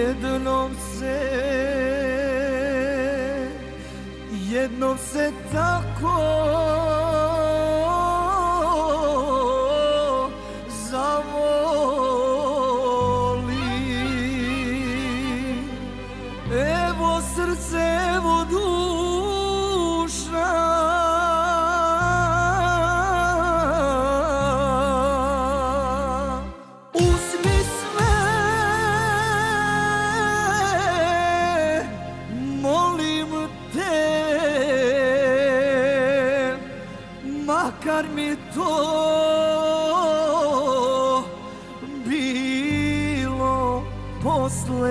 jednom se jednom se tako makar bilo poslednje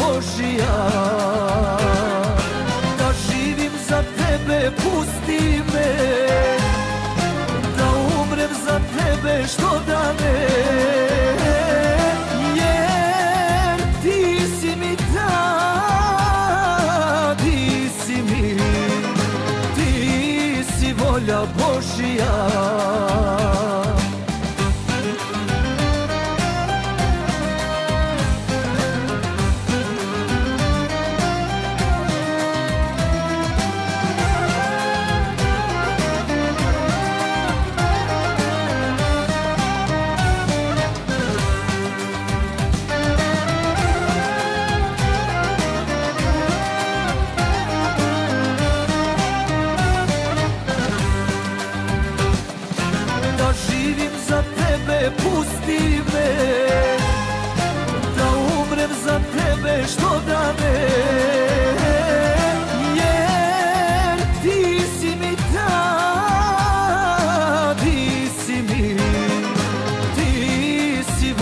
Božija. Da živim za tebe, pusti me. Da umrem za tebe, što da ne. Jer ti si mi ta, ti si mi. Ti si volja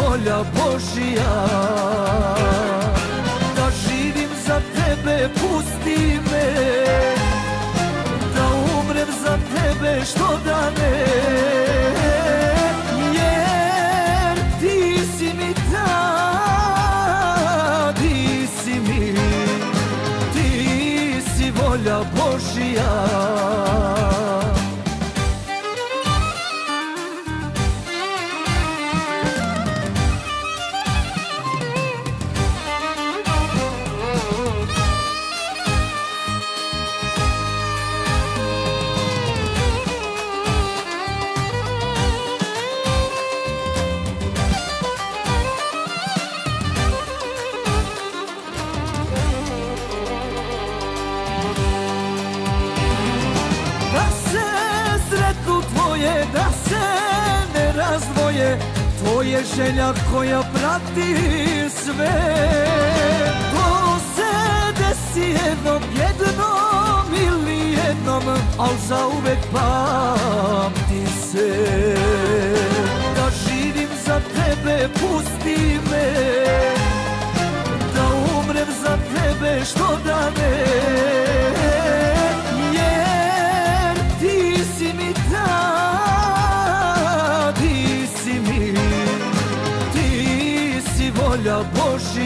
volja Božija Da živim za tebe pusti me. Da umrem za tebe što da ne. Volja Božija To je želja koja prati sve. To se desi jednom, jednom ili jednom Al zauvek pamti se. Da živim za tebe, pusti me boş